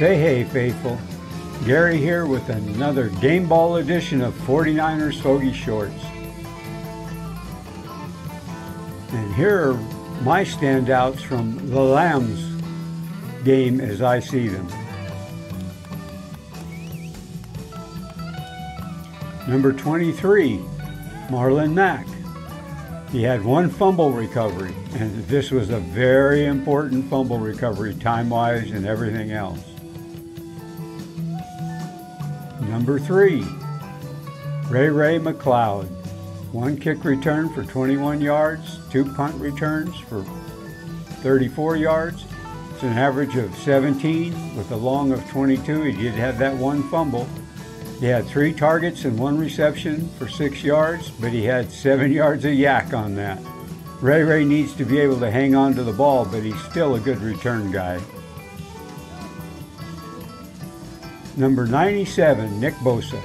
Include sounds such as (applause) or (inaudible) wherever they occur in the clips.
Say hey, faithful. Gary here with another game ball edition of 49ers Fogy Shorts. And here are my standouts from the Lambs game as I see them. Number 23, Marlon Mack. He had one fumble recovery, and this was a very important fumble recovery, time wise and everything else. Number three, Ray Ray McCloud. One kick return for 21 yards, two punt returns for 34 yards. It's an average of 17 with a long of 22. He did have that one fumble. He had three targets and one reception for six yards, but he had seven (laughs) yards of YAC on that. Ray Ray needs to be able to hang on to the ball, but he's still a good return guy. Number 97, Nick Bosa.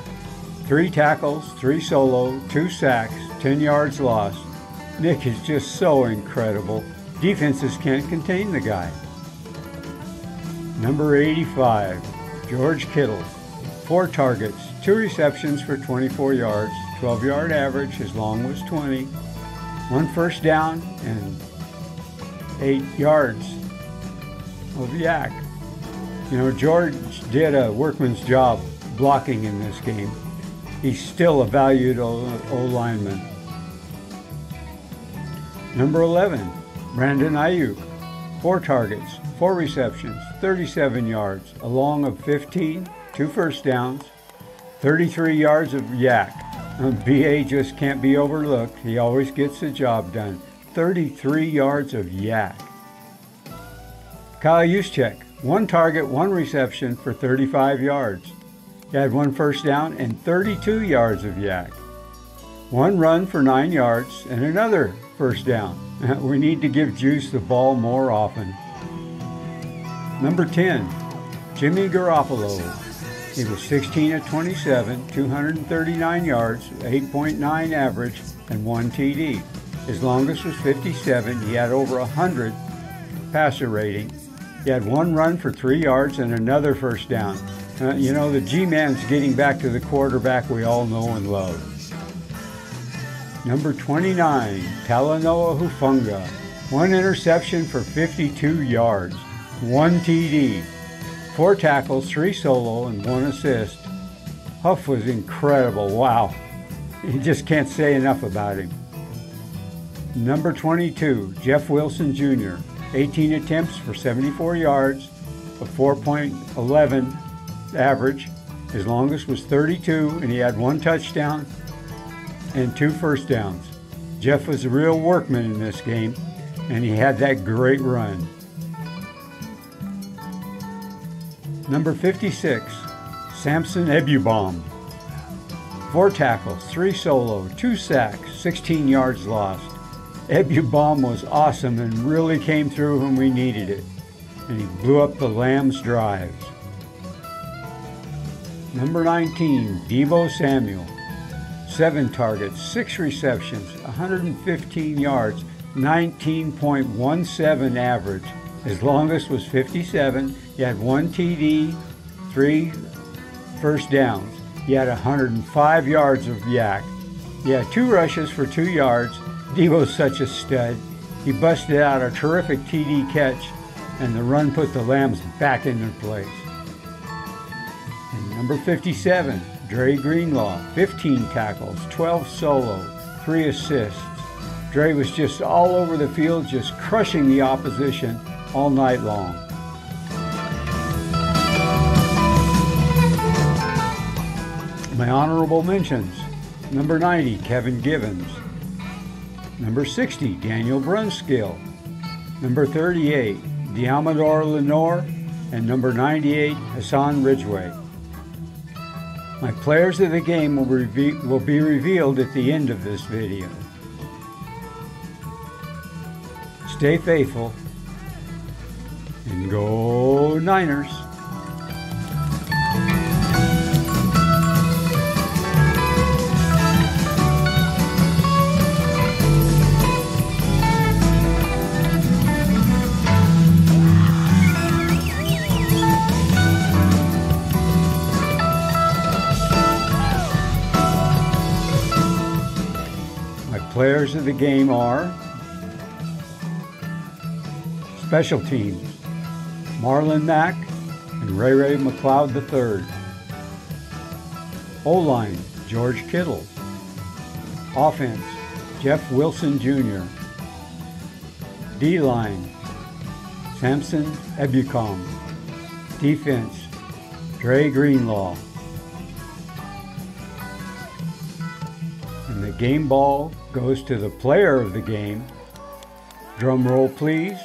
Three tackles, three solo, two sacks, 10 yards lost. Nick is just so incredible. Defenses can't contain the guy. Number 85, George Kittle. Four targets, two receptions for 24 yards, 12 yard average, his long was 20, one first down, and eight yards of YAC. You know, George did a workman's job blocking in this game. He's still a valued O lineman. Number 11, Brandon Aiyuk. Four targets, four receptions, 37 yards, a long of 15, two first downs, 33 yards of YAC. Uh, BA just can't be overlooked. He always gets the job done. 33 yards of YAC. Kyle Juszczyk, one target, one reception for 35 yards. He had one first down and 32 yards of YAC. One run for nine yards and another first down. (laughs) We need to give Juice the ball more often. Number 10, Jimmy Garoppolo. He was 16 at 27, 239 yards, 8.9 average, and one TD. His longest was 57. He had over 100 passer rating. He had one run for three yards and another first down. Uh, you know, the G-Man's getting back to the quarterback we all know and love. Number 29, Talanoa Hufanga. One interception for 52 yards, one TD. Four tackles, three solo, and one assist. Huff was incredible. Wow. You just can't say enough about him. Number 22, Jeff Wilson Jr. 18 attempts for 74 yards, a 4.11 average. His longest was 32, and he had one touchdown and two first downs. Jeff was a real workman in this game, and he had that great run. Number 56, Samson Ebukam. Four tackles, three solo, two sacks, 16 yards lost. Ebukam was awesome and really came through when we needed it. And he blew up the Lambs' drives. Number 19, Deebo Samuel. Seven targets, six receptions, 115 yards, 19.17 average. His longest was 57. He had one TD, three first downs. He had 105 yards of YAC. He had two rushes for two yards. Deebo's such a stud. He busted out a terrific TD catch, and the run put the Lambs back into place. And number 57, Dre Greenlaw, 15 tackles, 12 solo, 3 assists. Dre was just all over the field, just crushing the opposition all night long. My honorable mentions number 90, Kevin Givens. Number 60, Daniel Brunskill. Number 38, Deommodore Lenoir. And number 98, Hassan Ridgeway. My players of the game will, will be revealed at the end of this video. Stay faithful and go Niners. Players of the game are Special Teams Marlon Mack and Ray Ray McCloud III. O-line George Kittle. Offense Jeff Wilson Jr. D-line Samson Ebukam. Defense Dre Greenlaw. And the game ball goes to the player of the game. Drum roll, please.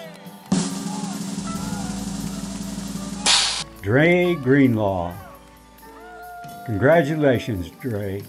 Dre Greenlaw. Congratulations, Dre.